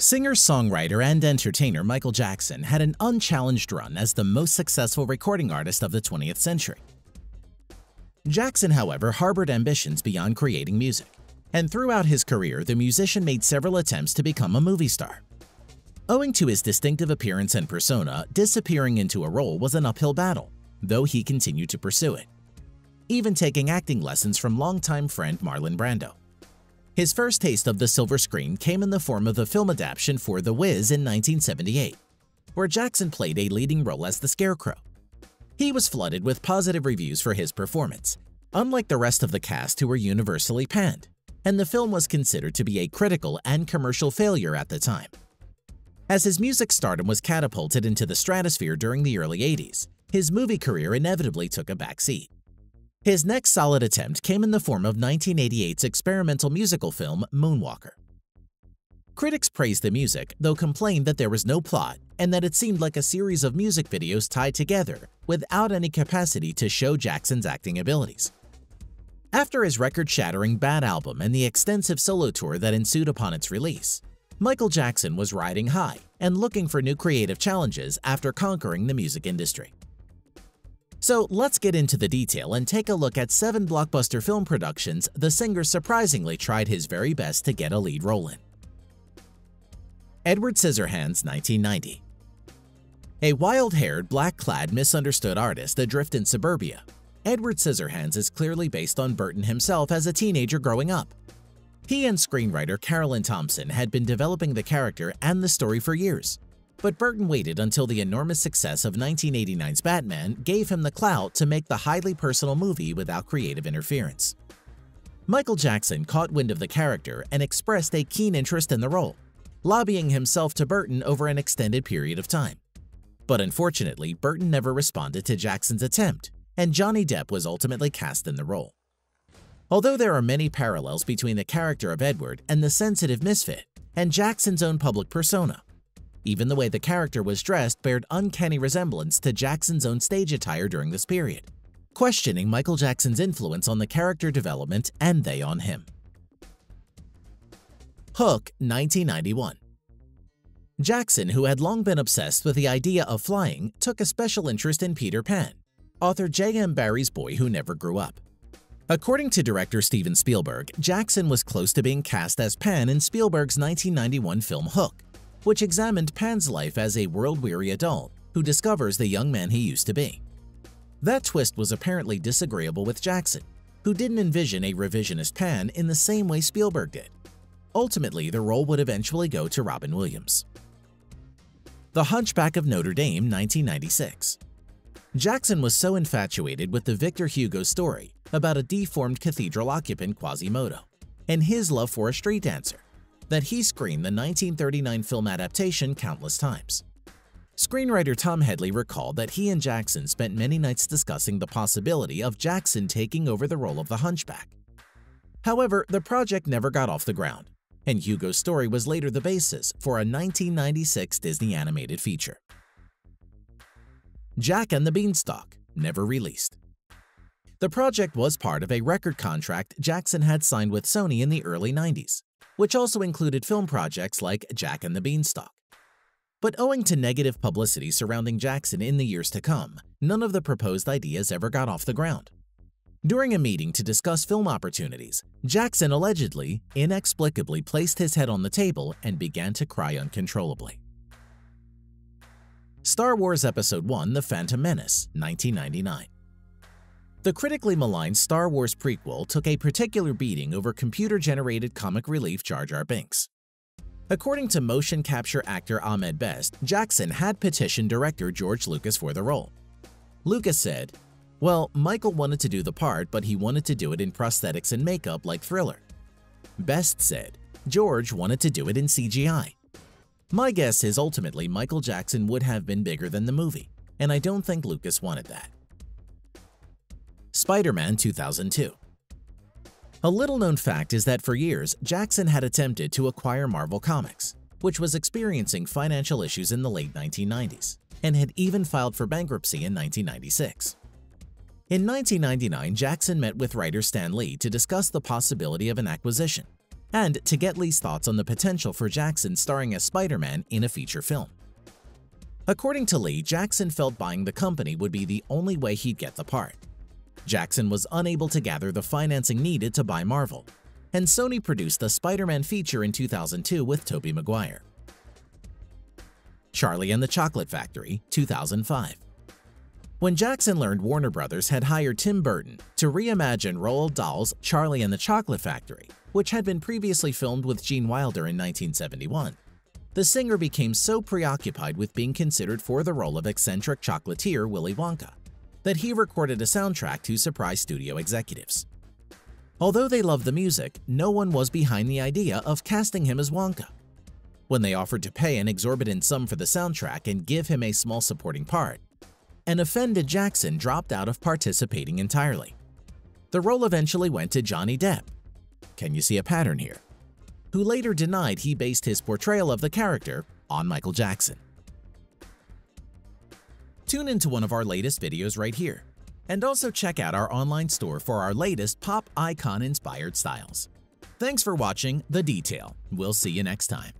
Singer, songwriter, and entertainer Michael Jackson had an unchallenged run as the most successful recording artist of the 20th century. Jackson, however, harbored ambitions beyond creating music, and throughout his career, the musician made several attempts to become a movie star. Owing to his distinctive appearance and persona, disappearing into a role was an uphill battle, though he continued to pursue it, even taking acting lessons from longtime friend Marlon Brando. His first taste of the silver screen came in the form of the film adaptation for The Wiz in 1978, where Jackson played a leading role as the Scarecrow. He was flooded with positive reviews for his performance, unlike the rest of the cast who were universally panned, and the film was considered to be a critical and commercial failure at the time. As his music stardom was catapulted into the stratosphere during the early 80s, his movie career inevitably took a backseat. His next solid attempt came in the form of 1988's experimental musical film Moonwalker. Critics praised the music, though complained that there was no plot and that it seemed like a series of music videos tied together without any capacity to show Jackson's acting abilities. After his record-shattering Bad album and the extensive solo tour that ensued upon its release, Michael Jackson was riding high and looking for new creative challenges after conquering the music industry. So let's get into the detail and take a look at seven blockbuster film productions the singer surprisingly tried his very best to get a lead role in. Edward Scissorhands 1990 A wild-haired, black-clad, misunderstood artist adrift in suburbia, Edward Scissorhands is clearly based on Burton himself as a teenager growing up. He and screenwriter Caroline Thompson had been developing the character and the story for years, but Burton waited until the enormous success of 1989's Batman gave him the clout to make the highly personal movie without creative interference. Michael Jackson caught wind of the character and expressed a keen interest in the role, lobbying himself to Burton over an extended period of time. But unfortunately, Burton never responded to Jackson's attempt, and Johnny Depp was ultimately cast in the role. Although there are many parallels between the character of Edward and the sensitive misfit, and Jackson's own public persona, even the way the character was dressed bared uncanny resemblance to Jackson's own stage attire during this period, questioning Michael Jackson's influence on the character development and they on him. Hook 1991 Jackson, who had long been obsessed with the idea of flying, took a special interest in Peter Pan, author J.M. Barrie's boy who never grew up. According to director Steven Spielberg, Jackson was close to being cast as Pan in Spielberg's 1991 film Hook, which examined Pan's life as a world-weary adult who discovers the young man he used to be. That twist was apparently disagreeable with Jackson, who didn't envision a revisionist Pan in the same way Spielberg did. Ultimately, the role would eventually go to Robin Williams. The Hunchback of Notre Dame 1996 Jackson was so infatuated with the Victor Hugo story about a deformed cathedral occupant Quasimodo and his love for a street dancer that he screened the 1939 film adaptation countless times. Screenwriter Tom Hedley recalled that he and Jackson spent many nights discussing the possibility of Jackson taking over the role of the Hunchback. However, the project never got off the ground, and Hugo's story was later the basis for a 1996 Disney animated feature. Jack and the Beanstalk, never released. The project was part of a record contract Jackson had signed with Sony in the early 90s which also included film projects like Jack and the Beanstalk. But owing to negative publicity surrounding Jackson in the years to come, none of the proposed ideas ever got off the ground. During a meeting to discuss film opportunities, Jackson allegedly, inexplicably placed his head on the table and began to cry uncontrollably. Star Wars Episode 1 The Phantom Menace, 1999 the critically maligned Star Wars prequel took a particular beating over computer-generated comic relief Jar Jar Binks. According to motion capture actor Ahmed Best, Jackson had petitioned director George Lucas for the role. Lucas said, well, Michael wanted to do the part, but he wanted to do it in prosthetics and makeup like Thriller. Best said, George wanted to do it in CGI. My guess is ultimately Michael Jackson would have been bigger than the movie, and I don't think Lucas wanted that. Spider-Man 2002 A little-known fact is that for years, Jackson had attempted to acquire Marvel Comics, which was experiencing financial issues in the late 1990s, and had even filed for bankruptcy in 1996. In 1999, Jackson met with writer Stan Lee to discuss the possibility of an acquisition, and to get Lee's thoughts on the potential for Jackson starring as Spider-Man in a feature film. According to Lee, Jackson felt buying the company would be the only way he'd get the part. Jackson was unable to gather the financing needed to buy Marvel, and Sony produced the Spider-Man feature in 2002 with Tobey Maguire. Charlie and the Chocolate Factory, 2005 When Jackson learned Warner Brothers had hired Tim Burton to reimagine Roald Dahl's Charlie and the Chocolate Factory, which had been previously filmed with Gene Wilder in 1971, the singer became so preoccupied with being considered for the role of eccentric chocolatier Willy Wonka that he recorded a soundtrack to surprise studio executives. Although they loved the music, no one was behind the idea of casting him as Wonka. When they offered to pay an exorbitant sum for the soundtrack and give him a small supporting part, an offended Jackson dropped out of participating entirely. The role eventually went to Johnny Depp. Can you see a pattern here? Who later denied he based his portrayal of the character on Michael Jackson. Tune into one of our latest videos right here. And also check out our online store for our latest pop icon-inspired styles. Thanks for watching The Detail. We'll see you next time.